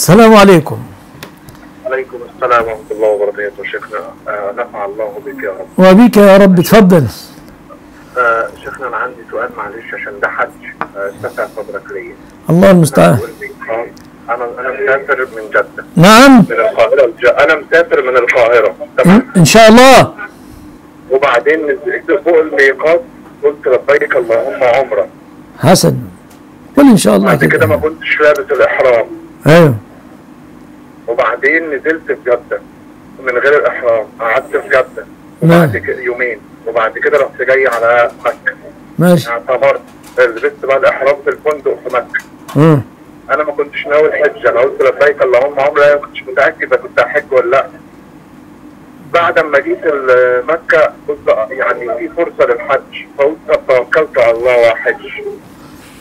السلام عليكم. عليكم السلام ورحمة الله وبركاته. شيخنا آه نفع الله بك يا رب. وبك يا رب تفضل. آه شيخنا أنا عندي سؤال معلش عشان ده حج آه استفع صدرك ليا الله المستعان. أنا أنا مسافر من جدة. نعم. من القاهرة. أنا مسافر من القاهرة. تمام. إن شاء الله. وبعدين نزلت فوق الميقات قلت لبيك اللهم عمرة حسن. قل إن شاء الله بعد كده ما كنتش لابس الإحرام. أيوه. وبعدين نزلت في جدة. من غير الإحرام. قعدت في جدة. نعم. وبعد كده يومين. وبعد كده رحت جاي على مكة. ماشي. اعتمرت. لبست بقى الإحرام في الفندق في مكة. مم. أنا ما كنتش ناوي الحج أنا قلت لبيك اللهم عمرة ما كنتش متأكد إذا كنت هحج ولا لأ. بعد ما جيت مكه قلت يعني في فرصة للحج. فقلت توكلت على الله واحج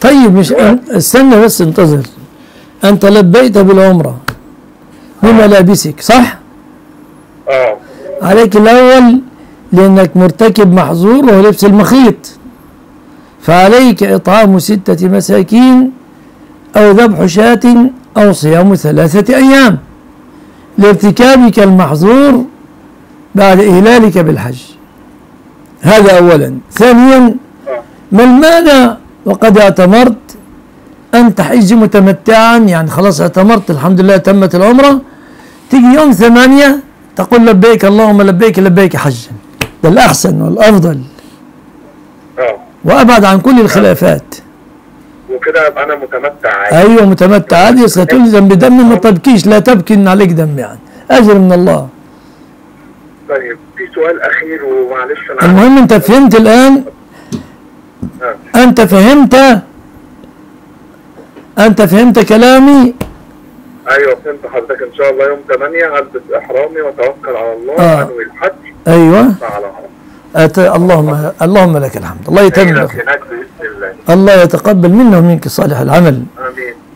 طيب مش استنى بس انتظر. أنت لبيت بالعمرة. بملابسك صح؟ آه. عليك الأول لأنك مرتكب محظور وهو لبس المخيط. فعليك إطعام ستة مساكين أو ذبح شاة أو صيام ثلاثة أيام لارتكابك المحظور بعد إهلالك بالحج. هذا أولا. ثانيا ما المانع وقد اعتمرت أن تحج متمتعا يعني خلاص اعتمرت الحمد لله تمت العمرة. تيجي يوم ثمانية تقول لبيك اللهم لبيك لبيك حجا. ده الأحسن والأفضل. آه. وأبعد عن كل الخلافات. وكده ابقى أنا متمتع. عادي أيوة متمتع. عادي ستلزم بدم ما تبكيش لا تبكي إن عليك دم يعني. أجر من الله. طيب في سؤال أخير ومعلش أنا المهم أنت فهمت الآن؟ آه. أنت فهمت أنت فهمت كلامي؟ أيوه فهمت حضرتك. إن شاء الله يوم 8 هلبس إحرامي وأتوكل على الله آه. وانوي الحج أيوة. على أت... اللهم اللهم لك الحمد. الله يتم هناك لك بإذن الله. الله يتقبل منا ومنك صالح العمل.